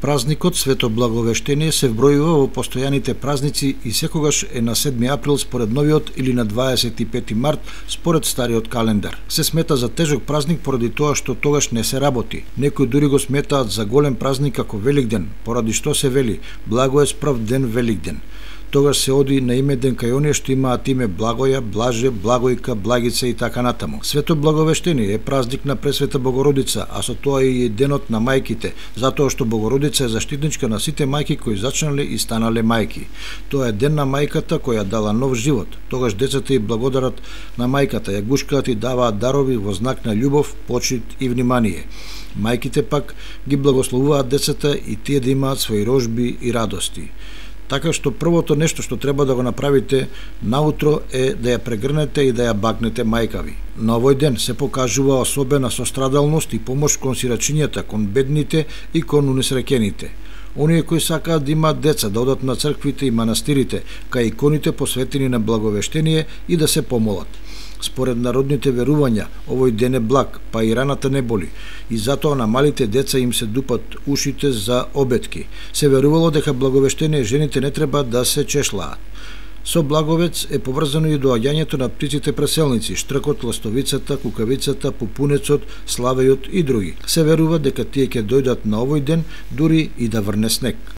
Празникот Свето Благовештение се вбројува во постојаните празници и секогаш е на 7 април според новиот или на 25 март според стариот календар. Се смета за тежок празник поради тоа што тогаш не се работи. Некои дури го сметаат за голем празник како Великден, поради што се вели Благо е справ ден Великден тогаш се оди на име ден кај оние што имаат име Благоја, Блаже, Благојка, Благица и така натаму. Свето Благовештение е празник на Пресвета Богородица, а со тоа и денот на мајките, затоа што Богородица е заштитничка на сите мајки кои зачнале и станале мајки. Тоа е ден на мајката која дала нов живот. Тогаш децата и благодарат на мајката, јагушкаат и даваат дарови во знак на љубов, почит и внимание. Мајките пак ги благословуваат децата и тие да имаат своји рожби и радости. Така што првото нешто што треба да го направите наутро е да ја прегрнете и да ја бакнете мајкави. На овој ден се покажува особена сострадалност и помош кон сирачињата, кон бедните и кон унесрекените. Оние кои сакаат да имаат деца да одат на црквите и манастирите, кај иконите посветени на благовештение и да се помолат. Според народните верувања, овој ден е благ, па и раната не боли, и затоа на малите деца им се дупат ушите за обетки. Се верувало дека благовештение жените не треба да се чешлаат. Со благовец е поврзано и доаѓањето на птиците преселници, штркот, ластовицата, кукавицата, пупунецот, славејот и други. Се верува дека тие ќе дојдат на овој ден дури и да врне снег.